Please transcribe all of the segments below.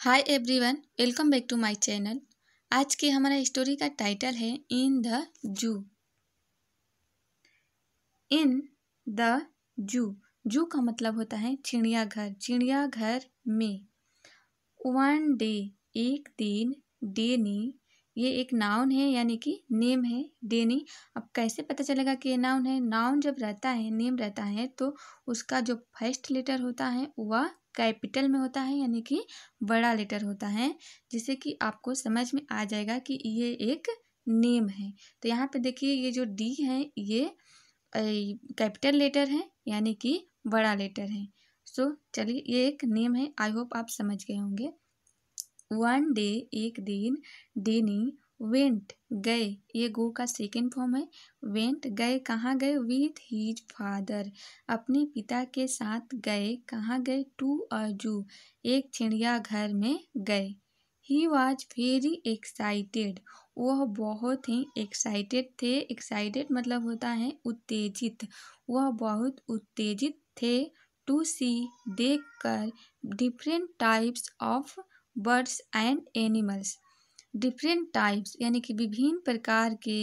Hi everyone welcome back to my channel आज के हमारा स्टोरी का टाइटल है in the zoo in the zoo जू का मतलब होता है चिड़ियाघर चिड़ियाघर में. वन डे एक दिन डेनी ये एक नाउन है, यानी कि नेम है डेनी अब कैसे पता चलेगा कि ये नाउन है? नाउन जब रहता है नेम रहता है तो उसका जो फ़र्स्ट लेटर होता है, वह कैपिटल में होता है, यानी कि बड़ा लेटर होता है, जिससे कि आपको समझ में आ जाएगा कि ये एक नेम है। तो यहाँ पे देखिए, ये जो डी है, ये कैपिटल लेटर है, यानी कि बड़ा लेटर है। सो, चलिए, ये एक नेम है। आई होप आप समझ गए होंगे। वन डे, एक दिन, डेनी वेंट गए, ये गो का सेकेंड फॉर्म है। वेंट गए, कहाँ गए? विथ हीज फादर अपने पिता के साथ गए, कहाँ गए? टू अ जू एक चिड़ियाघर में गए। ही वॉज़ वेरी एक्साइटेड वह बहुत ही एक्साइटेड थे। एक्साइटेड मतलब होता है उत्तेजित। वह बहुत उत्तेजित थे। टू सी देख कर different types of birds and animals different types यानी कि विभिन्न प्रकार के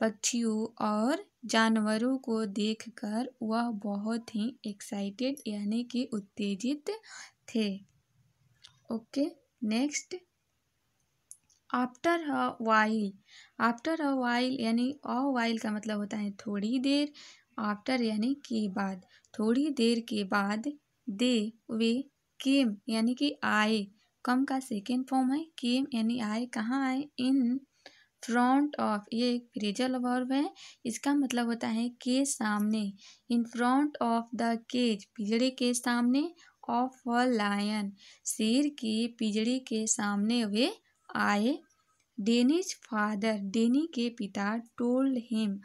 पक्षियों और जानवरों को देखकर वह बहुत ही एक्साइटेड यानी कि उत्तेजित थे। Okay next after a while after a while यानी अ वाइल का मतलब होता है थोड़ी देर आफ्टर यानी के बाद, थोड़ी देर के बाद दे वे केम यानी कि आए कम का सेकेंड फॉर्म है केम यानी आए कहाँ आए? इन फ्रंट ऑफ़ ये एक फ्रेजल वर्ब है। इसका मतलब होता है के सामने। In front of the cage पिजड़े के सामने ऑफ़ अ लायन शेर के पिजड़े के सामने वे आए। डेनिज फादर डेनी के पिता टोल्ड हिम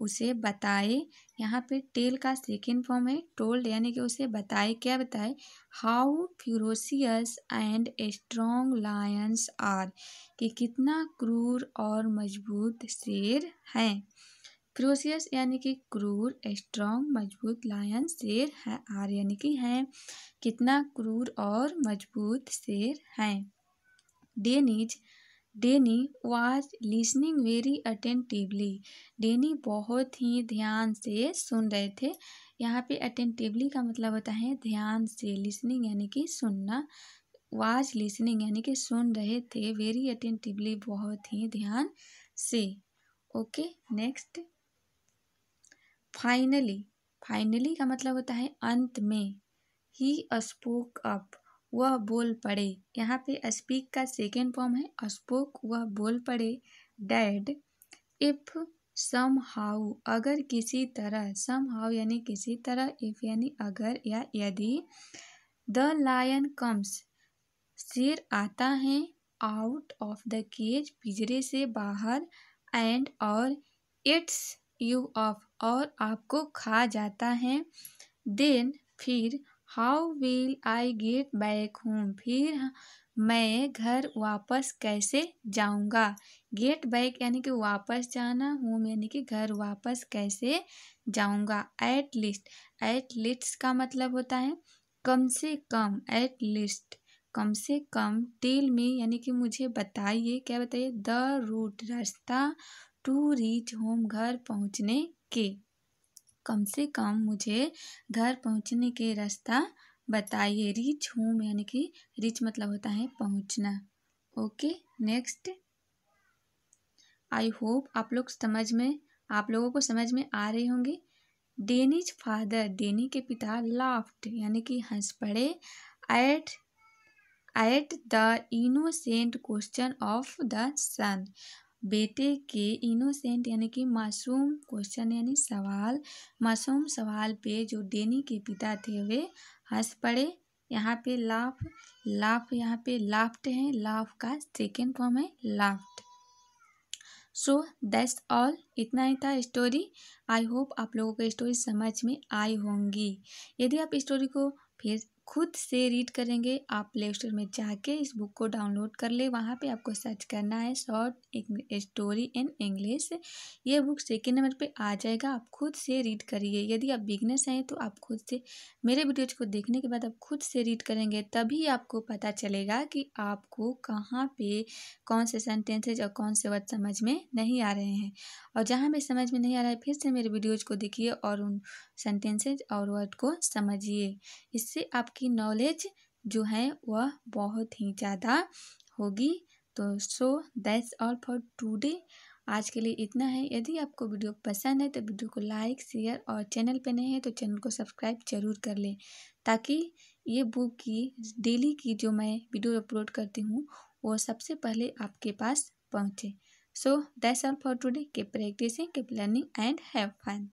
उसे बताए। यहाँ पे टेल का सेकेंड फॉर्म है। टोल्ड यानी कि उसे बताए। क्या बताए? How ferocious and strong lions are कि कितना क्रूर और मज़बूत शेर हैं। फ्यूरोसियस यानी कि क्रूर स्ट्रॉन्ग मज़बूत लायन शेर है आर यानी कि हैं। कितना क्रूर और मज़बूत शेर हैं। Dennis Denny was listening very attentively. Denny बहुत ही ध्यान से सुन रहे थे। यहाँ पे अटेंटिवली का मतलब होता है ध्यान से, लिसनिंग यानी कि सुनना। वाज लिसनिंग यानी कि सुन रहे थे, वेरी अटेंटिवली बहुत ही ध्यान से। Okay, next. फाइनली फाइनली का मतलब होता है अंत में। He spoke up. वह बोल पड़े। यहाँ पे स्पीक का सेकेंड फॉर्म है। स्पोक, वह बोल पड़े डैड इफ़ सम हाउ अगर किसी तरह सम हाउ यानी किसी तरह इफ़ यानी अगर या यदि द लायन कम्स शेर आता है आउट ऑफ़ द केज पिजरे से बाहर एंड और इट्स यू ऑफ़ और आपको खा जाता है देन फिर how will I get back home? फिर मैं घर वापस कैसे जाऊँगा? गेट बैक यानी कि वापस जाना, होम यानी कि घर वापस कैसे जाऊँगा? एट लिस्ट एट लिस्ट का मतलब होता है कम से कम एट लिस्ट कम से कम टेल में यानी कि मुझे बताइए, क्या बताइए? द रूट रास्ता टू रीच होम घर पहुँचने के। कम से कम मुझे घर पहुँचने के रास्ता बताइए। रीच होम यानी कि रीच मतलब होता है पहुँचना। Okay, next. आई होप आप लोग समझ में, आप लोगों को समझ में आ रहे होंगे। डेनीज फादर, डेनी के पिता लाफ्ट यानी कि हंस पड़े। At at the innocent question of the son. बेटे के इनोसेंट यानी कि मासूम क्वेश्चन यानी सवाल, मासूम सवाल पे जो डेनी के पिता थे वे हंस पड़े। यहाँ पे लाफ लाफ यहाँ पे लाफ्ट है। लाफ का सेकेंड फॉर्म है लाफ्ट सो दैट्स ऑल इतना ही था स्टोरी आई होप आप लोगों को स्टोरी समझ में आई होंगी। यदि आप स्टोरी को फिर खुद से रीड करेंगे। आप प्ले स्टोर में जाके इस बुक को डाउनलोड कर ले। वहाँ पे आपको सर्च करना है शॉर्ट स्टोरी इन इंग्लिश। ये बुक सेकेंड नंबर पे आ जाएगा। आप खुद से रीड करिए। यदि आप बिगनेस हैं तो आप खुद से, मेरे वीडियोज़ को देखने के बाद आप खुद से रीड करेंगे। तभी आपको पता चलेगा कि आपको कहाँ पे कौन से सेंटेंसेज और कौन से वर्ड समझ में नहीं आ रहे हैं। और जहाँ भी समझ में नहीं आ रहा है, फिर से मेरे वीडियोज़ को देखिए और उन सेंटेंसेज और वर्ड को समझिए। इससे आपकी नॉलेज जो है वह बहुत ही ज़्यादा होगी। तो so that's all for today आज के लिए इतना है। यदि आपको वीडियो पसंद है तो वीडियो को लाइक शेयर और चैनल पर नहीं है तो चैनल को सब्सक्राइब ज़रूर कर लें। ताकि ये बुक की डेली की जो मैं वीडियो अपलोड करती हूँ, वो सबसे पहले आपके पास पहुँचे। So that's all for today keep practising keep learning and have fun